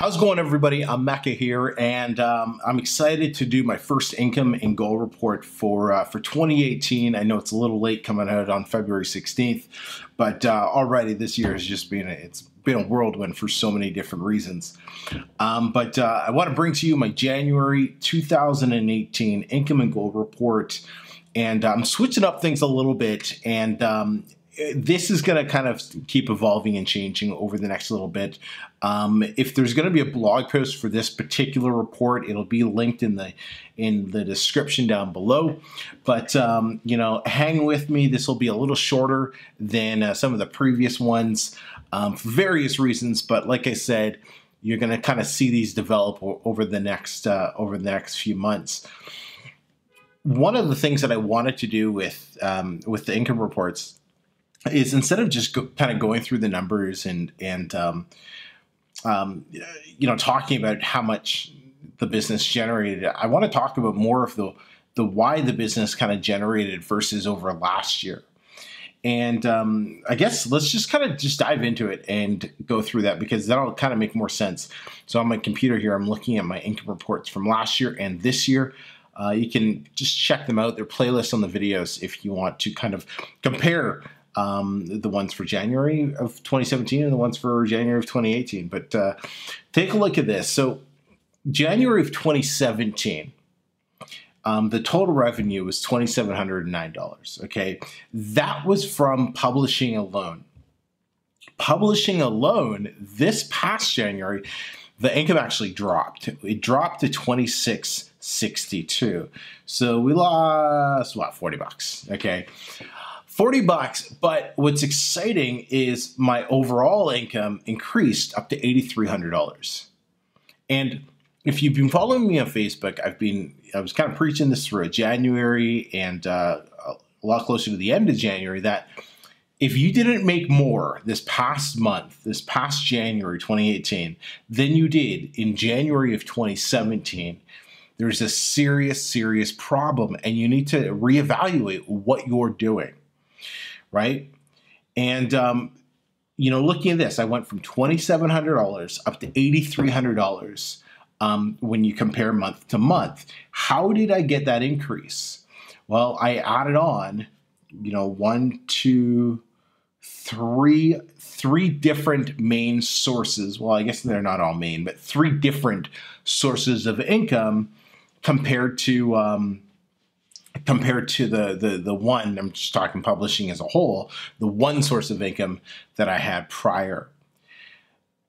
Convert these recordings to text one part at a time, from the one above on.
How's it going, everybody? I'm Emeka here, and um, I'm excited to do my first income and goal report for uh, for 2018. I know it's a little late coming out on February 16th, but uh, already this year has just been a, it's been a whirlwind for so many different reasons. Um, but uh, I want to bring to you my January 2018 income and goal report, and I'm switching up things a little bit and. Um, this is going to kind of keep evolving and changing over the next little bit. Um, if there's going to be a blog post for this particular report, it'll be linked in the in the description down below. But um, you know, hang with me. This will be a little shorter than uh, some of the previous ones um, for various reasons. But like I said, you're going to kind of see these develop over the next uh, over the next few months. One of the things that I wanted to do with um, with the income reports is instead of just go, kind of going through the numbers and and um, um, you know talking about how much the business generated, I want to talk about more of the the why the business kind of generated versus over last year. And um, I guess let's just kind of just dive into it and go through that because that'll kind of make more sense. So on my computer here, I'm looking at my income reports from last year and this year. Uh, you can just check them out. They're playlists on the videos if you want to kind of compare um, the ones for January of 2017 and the ones for January of 2018. But uh, take a look at this. So, January of 2017, um, the total revenue was $2,709. Okay. That was from publishing alone. Publishing alone, this past January, the income actually dropped. It dropped to 2662. So we lost what 40 bucks. Okay. 40 bucks. But what's exciting is my overall income increased up to $8,300. And if you've been following me on Facebook, I've been, I was kind of preaching this through January and uh, a lot closer to the end of January that if you didn't make more this past month, this past January 2018, than you did in January of 2017, there's a serious, serious problem, and you need to reevaluate what you're doing right? And um, you know, looking at this, I went from twenty seven hundred dollars up to eighty three hundred dollars um, when you compare month to month. How did I get that increase? Well, I added on, you know, one, two, three, three different main sources. Well, I guess they're not all main, but three different sources of income compared to um, compared to the, the the one I'm just talking publishing as a whole, the one source of income that I had prior.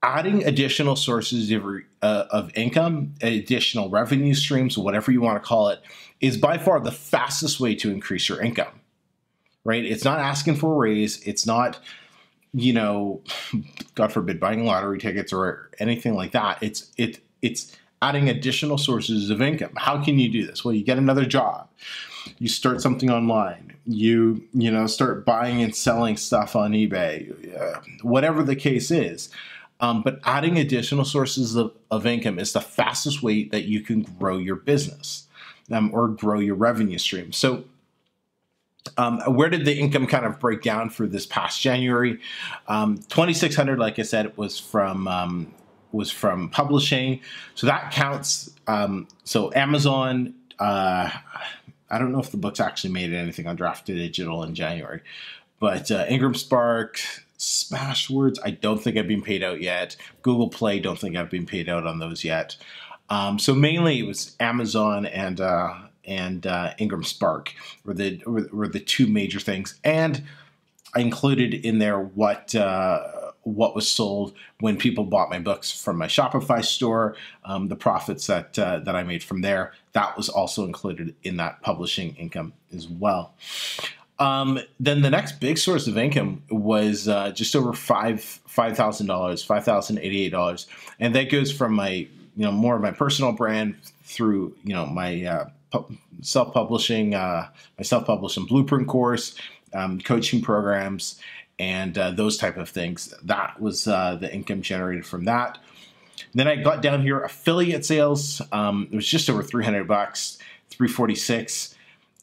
Adding additional sources of, uh, of income, additional revenue streams, whatever you want to call it, is by far the fastest way to increase your income. Right? It's not asking for a raise. It's not, you know, God forbid, buying lottery tickets or anything like that. It's it it's adding additional sources of income. How can you do this? Well, you get another job. You start something online. You, you know, start buying and selling stuff on eBay, uh, whatever the case is. Um, but adding additional sources of, of, income is the fastest way that you can grow your business um, or grow your revenue stream. So, um, where did the income kind of break down for this past January? Um, 2600 like I said, it was from um, was from publishing. So that counts. Um, so Amazon, uh, I don't know if the books actually made anything on Draft Digital in January, but uh, Ingram Spark, Smashwords, I don't think I've been paid out yet. Google Play, don't think I've been paid out on those yet. Um, so mainly it was Amazon and uh, and uh, Ingram Spark were the were, were, the two major things, and I included in there what uh, what was sold when people bought my books from my Shopify store, um, the profits that uh, that I made from there. That was also included in that publishing income as well. Um, then the next big source of income was uh, just over five five thousand dollars, five thousand eighty eight dollars, and that goes from my you know more of my personal brand through you know my uh, pu- self publishing, uh, my self publishing blueprint course, um, coaching programs, and uh, those type of things. That was uh, the income generated from that. Then I got down here affiliate sales. Um, it was just over 300 bucks, 346,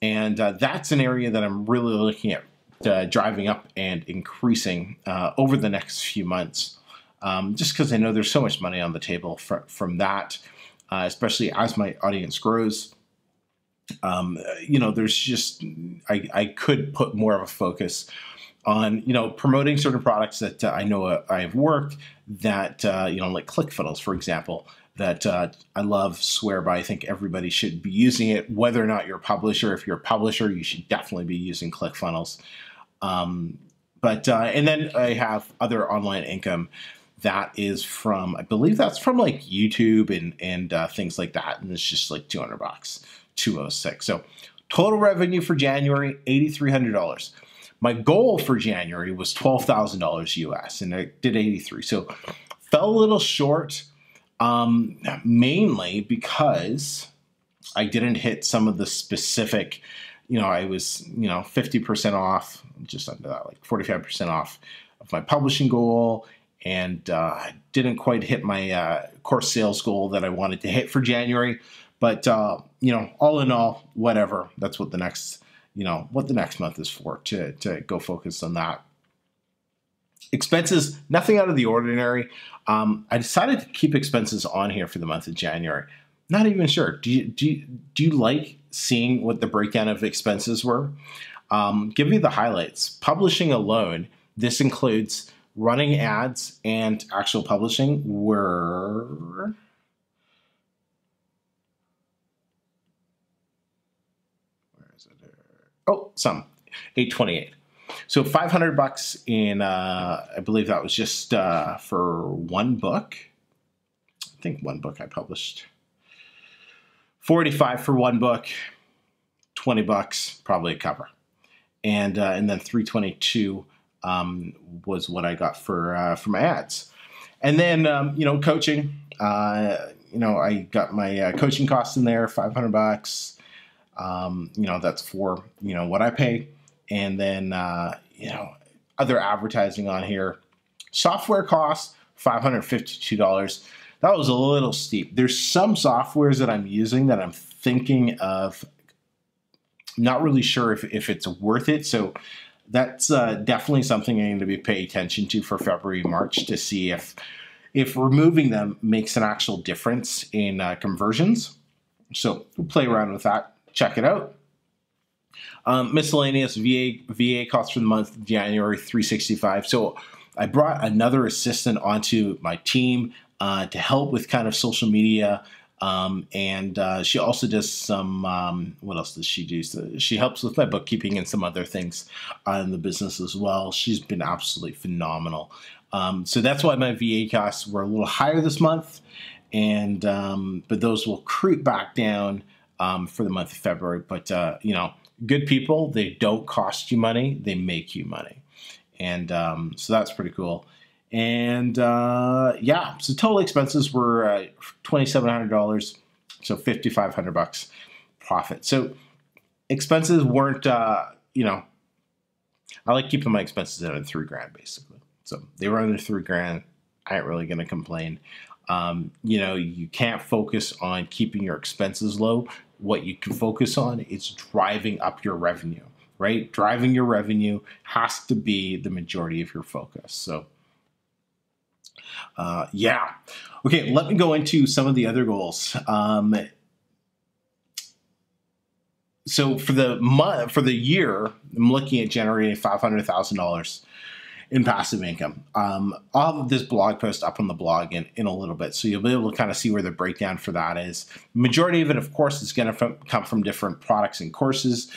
and uh, that's an area that I'm really looking at uh, driving up and increasing uh, over the next few months. um, just because I know there's so much money on the table fr- from that, uh, especially as my audience grows. Um, you know, there's just I, I could put more of a focus on you know promoting certain products that uh, I know uh, I have worked that uh, you know like ClickFunnels for example that uh, I love swear by I think everybody should be using it. Whether or not you're a publisher if you're a publisher you should definitely be using ClickFunnels. Um, but uh, and then I have other online income that is from I believe that's from like YouTube and and uh, things like that and it's just like 200 bucks 206 so total revenue for January $8300 my goal for January was $12,000 US and I did 83. So fell a little short, um, mainly because I didn't hit some of the specific, you know, I was, you know, 50% off, just under that, like 45% off of my publishing goal. And uh, didn't quite hit my uh, course sales goal that I wanted to hit for January. But, uh, you know, all in all, whatever. That's what the next you know what the next month is for to to go focus on that. Expenses, nothing out of the ordinary. Um, I decided to keep expenses on here for the month of January. Not even sure. Do you do you, do you like seeing what the breakdown of expenses were? Um, give me the highlights. Publishing alone, this includes running ads and actual publishing were oh, some 828. So 500 bucks in, uh, I believe that was just uh, for one book. I think one book I published. 45 for one book, 20 bucks, probably a cover. And, uh, and then 322 um, was what I got for, uh, for my ads. And then, um, you know, coaching, uh, you know, I got my uh, coaching costs in there, 500 bucks. Um, you know, that's for, you know, what I pay. And then, uh, you know, other advertising on here. Software costs, $552. That was a little steep. There's some softwares that I'm using that I'm thinking of not really sure if, if it's worth it. So that's uh, definitely something I need to be pay attention to for February, March to see if if removing them makes an actual difference in uh, conversions. So we'll play around with that check it out. Um, miscellaneous VA VA costs for the month January 365. So I brought another assistant onto my team uh, to help with kind of social media. Um, and uh, she also does some, um, what else does she do? So she helps with my bookkeeping and some other things in the business as well. She's been absolutely phenomenal. Um, so that's why my VA costs were a little higher this month. And, um, but those will creep back down um, for the month of February. But, uh, you know, good people, they don't cost you money, they make you money. And um, so that's pretty cool. And uh, yeah, so total expenses were uh, $2,700, so 5500 bucks profit. So expenses weren't, uh, you know, I like keeping my expenses under three grand basically. So they were under three grand. I ain't really going to complain. Um, you know, you can't focus on keeping your expenses low what you can focus on is driving up your revenue, right? Driving your revenue has to be the majority of your focus. So, uh, yeah. Okay, let me go into some of the other goals. Um, so for the month, for the year, I'm looking at generating five hundred thousand dollars in passive income. Um, I'll have this blog post up on the blog in, in a little bit, so you'll be able to kind of see where the breakdown for that is. Majority of it, of course, is going to come from different products and courses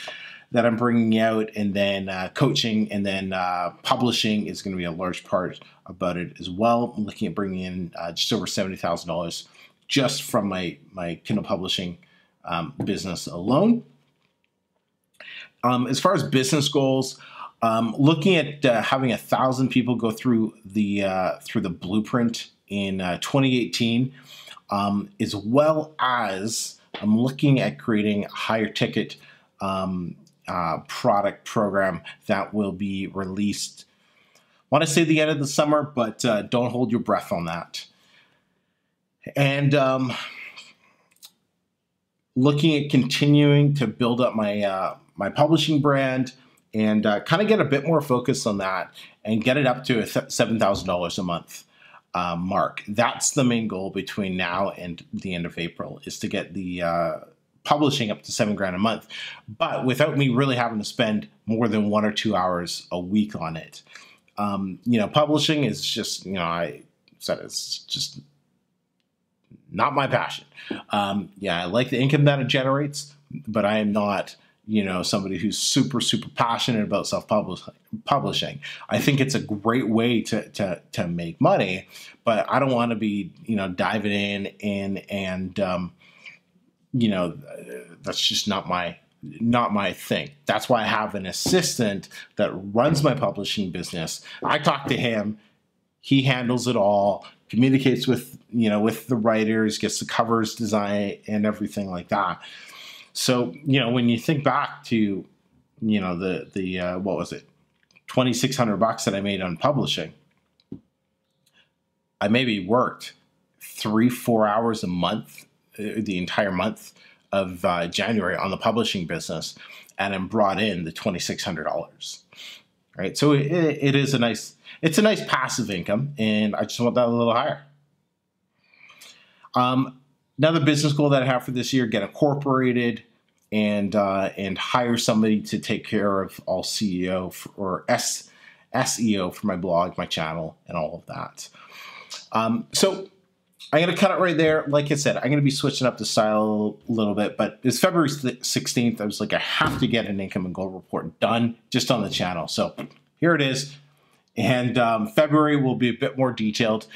that I'm bringing out, and then uh, coaching, and then uh, publishing is going to be a large part about it as well. I'm looking at bringing in uh, just over seventy thousand dollars just from my my Kindle publishing um, business alone. Um, as far as business goals, um, looking at uh, having a thousand people go through the uh, through the blueprint in uh, 2018, um, as well as I'm looking at creating a higher ticket um, uh, product program that will be released. Want to say the end of the summer, but uh, don't hold your breath on that. And um, looking at continuing to build up my uh, my publishing brand and uh, kind of get a bit more focus on that and get it up to a $7,000 a month. uh, mark. That's the main goal between now and the end of April is to get the uh, publishing up to seven grand a month, but without me really having to spend more than one or two hours a week on it. Um, you know, publishing is just, you know, I said it's just not my passion. Um, yeah, I like the income that it generates, but I am not, you know, somebody who's super, super passionate about self publishing. I think it's a great way to, to, to make money, but I don't want to be, you know, diving in and, and, um, you know, that's just not my not my thing. That's why I have an assistant that runs my publishing business. I talk to him, he handles it all, communicates with, you know, with the writers, gets the covers design and everything like that. So, you know, when you think back to, you know, the the uh, what was it? 2600 bucks that I made on publishing. I maybe worked 3 4 hours a month uh, the entire month of uh, January on the publishing business and then brought in the $2,600. Right. So it, it is a nice, it's a nice passive income and I just want that a little higher. Um, another business goal that I have for this year, get incorporated and, uh, and hire somebody to take care of all CEO for, or S, SEO for my blog, my channel, and all of that. Um, so I'm going to cut it right there. Like I said, I'm going to be switching up the style a little bit, but it's February 16th. I was like, I have to get an income and goal report done just on the channel. So here it is. And um, February will be a bit more detailed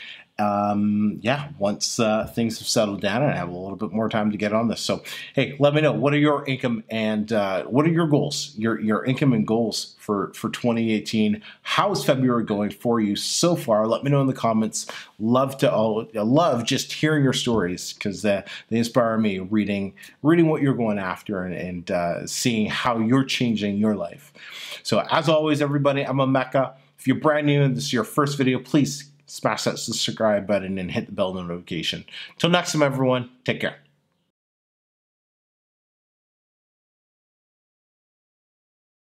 um, yeah, once uh, things have settled down and I have a little bit more time to get on this. So, hey, let me know what are your income and uh, what are your goals, your your income and goals for for 2018. How is February going for you so far? Let me know in the comments. Love to all love just hearing your stories because uh, they inspire me. Reading reading what you're going after and, and uh, seeing how you're changing your life. So, as always, everybody, I'm Emeka. If you're brand new and this is your first video, please smash that subscribe button and hit the bell notification. Till next time, everyone, take care.